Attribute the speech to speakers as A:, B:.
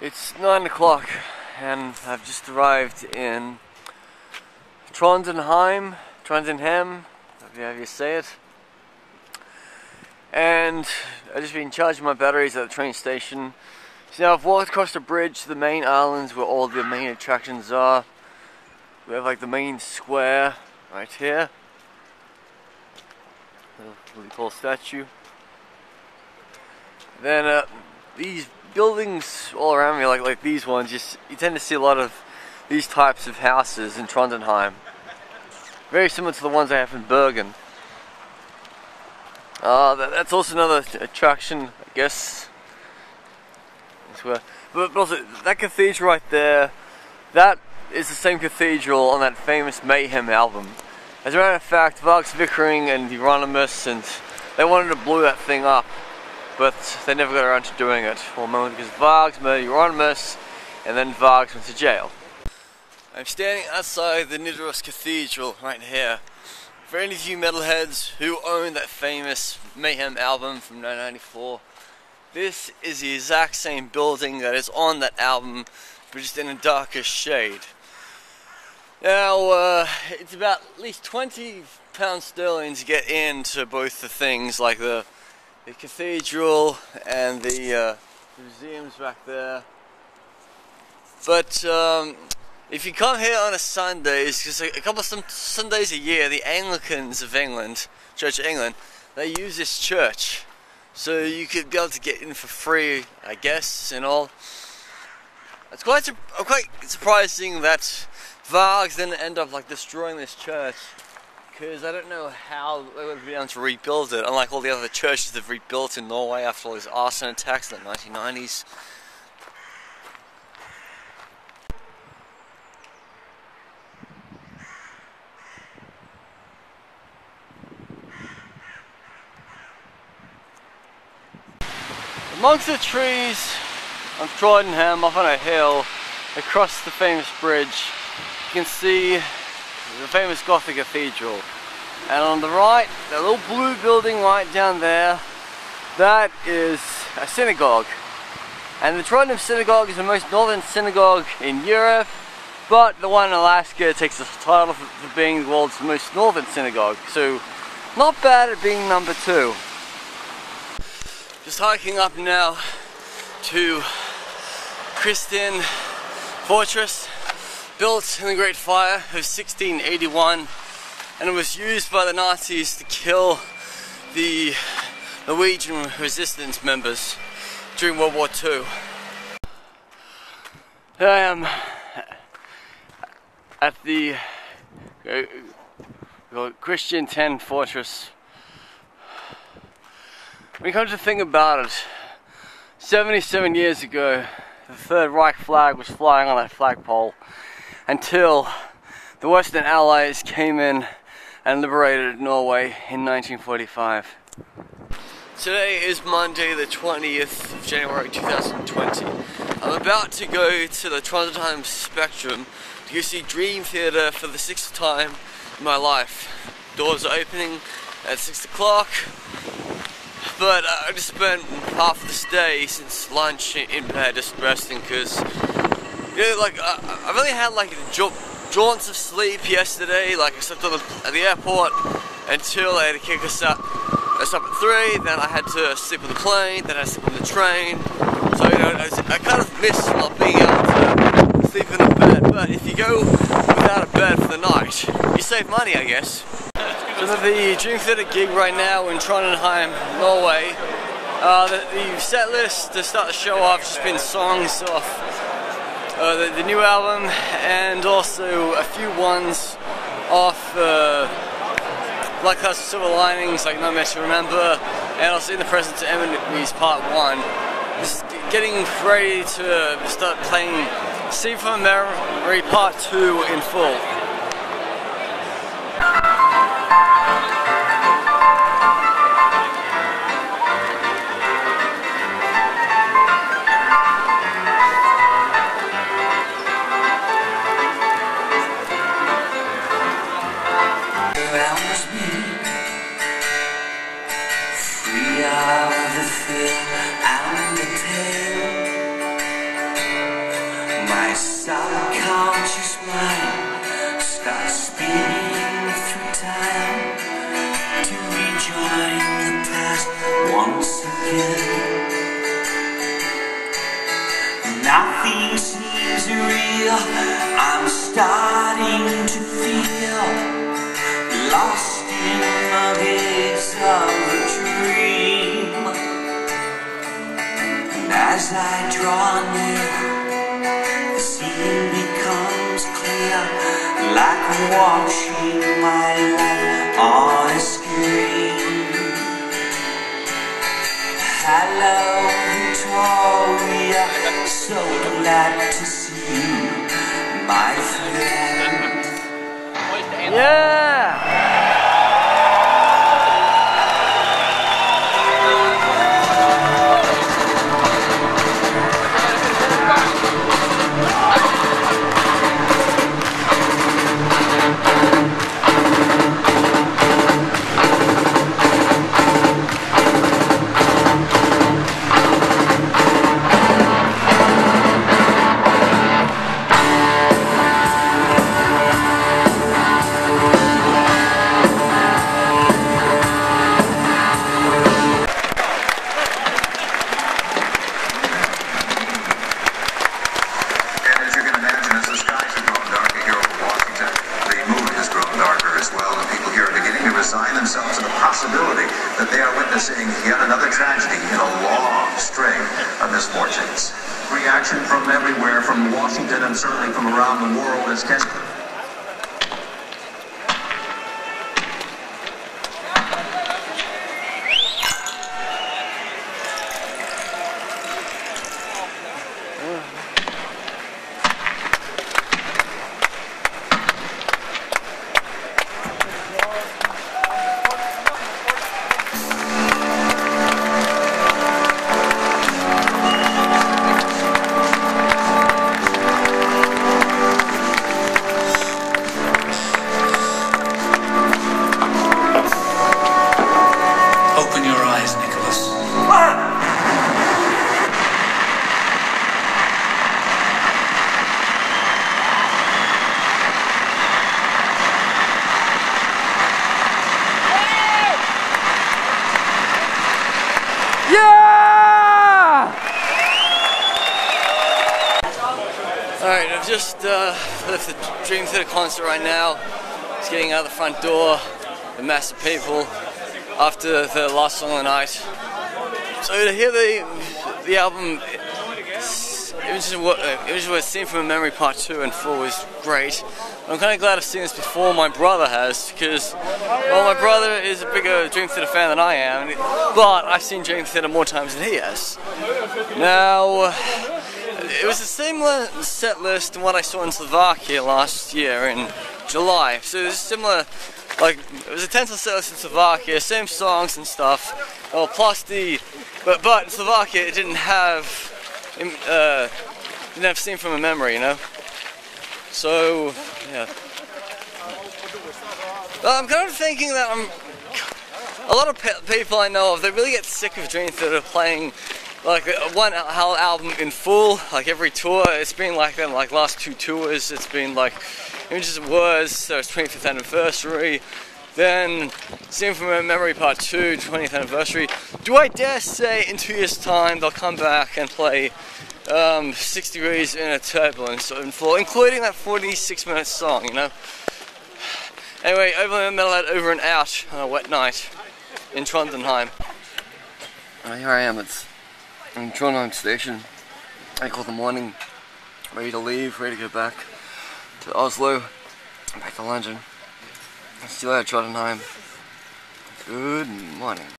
A: It's 9 o'clock and I've just arrived in Trondheim, Trondheim, however you say it. And I've just been charging my batteries at the train station. So now I've walked across the bridge to the main islands where all the main attractions are. We have like the main square right here. A really cool statue. Then uh, these buildings all around me, like like these ones, just you tend to see a lot of these types of houses in Trondheim. Very similar to the ones I have in Bergen. Uh, that, that's also another attraction, I guess. Where, but, but also, that cathedral right there, that is the same cathedral on that famous Mayhem album. As a matter of fact, Vargs Vikernes and Euronymous, and they wanted to blow that thing up but they never got around to doing it for a moment because Vargs murdered Euronymous and then Vargs went to jail. I'm standing outside the Nidaros Cathedral right here. For any of you metalheads who own that famous Mayhem album from 1994, this is the exact same building that is on that album, but just in a darker shade. Now, uh, it's about at least 20 pounds sterling to get into both the things, like the the cathedral and the uh, museums back there. But um, if you come here on a Sunday, because a couple of some Sundays a year, the Anglicans of England, Church of England, they use this church. So you could be able to get in for free, I guess, and all. It's quite, quite surprising that Vargs didn't end up like destroying this church because I don't know how they would be able to rebuild it, unlike all the other churches they've rebuilt in Norway after all these arson attacks in the 1990s. Amongst the trees of Trondheim, up on a hill, across the famous bridge, you can see the famous Gothic cathedral. And on the right, the little blue building right down there, that is a synagogue. And the Trondheim Synagogue is the most northern synagogue in Europe, but the one in Alaska takes the title for being the world's most northern synagogue. So, not bad at being number two. Just hiking up now to Kristiansten Fortress built in the Great Fire of 1681 and it was used by the Nazis to kill the Norwegian resistance members during World War II. Here I am at the uh, Kristiansten Fortress. When you come to think about it, 77 years ago, the Third Reich flag was flying on that flagpole until the Western Allies came in and liberated Norway in 1945. Today is Monday the 20th of January 2020. I'm about to go to the Trondheim Spektrum to go see Dream Theater for the sixth time in my life. Doors are opening at 6 o'clock, but I just spent half this day since lunch in bed just resting because know, like uh, I really had like jaunts of sleep yesterday. Like I slept the, at the airport until they had to kick us up. Us up at three. Then I had to sleep on the plane. Then I slept on the train. So you know, I, I kind of miss not being able to sleep in a bed. But if you go without a bed for the night, you save money, I guess. So the Dream Theater gig right now in Trondheim, Norway. Uh, the, the set list to start the show off has just been songs off uh, the, the, new album and also a few ones off uh, Black Clouds Silver Linings, like A Nightmare to Remember, and also In the Presence of Enemies Part 1. Just getting ready to start playing Scenes from Memory Part 2 in full.
B: Subconscious mind starts spinning through time to rejoin the past once again. Nothing seems real. I'm starting to feel lost in the gaze of a dream. As I draw near, like watching my life on a screen. Hello, Victoria. So glad to see you, my friend.
A: Yeah!
C: Washington and certainly from around the world, as Ken.
A: I've just uh, left the Dream Theater concert right now. Just getting out the front door, the mass of people after the last song of the night. So to hear the the album, Images Were Scenes from a Memory Part 2 and 4 was great. I'm kind of glad I've seen this before my brother has, because, well, my brother is a bigger Dream Theater fan than I am, but I've seen Dream Theater more times than he has. Now, it was the same set list to what I saw in Slovakia last year in July. So it was similar, like it was a tensile set list in Slovakia, same songs and stuff. Well, plus the, but but in Slovakia it didn't have, um, uh, didn't have Scenes from a Memory, you know. So yeah. I'm kind of thinking that I'm. A lot of pe- people I know of, they really get sick of Dream Theater playing like uh, one whole album in full, like every tour. It's been like that, like last two tours. It's been like Images and Words, so it's 25th anniversary. Then Scenes from a Memory Part 2, 20th anniversary. Do I dare say in two years' time they'll come back and play um, 6 Degrees of Inner Turbulence in full, including that 46 minute song, you know? Anyway, over Metalhead over and out on a wet night in Trondheim. Uh, here I am, it's in Trondheim station. I call the morning, ready to leave, ready to go back to Oslo, back to London. See you later, Trondheim. Good morning.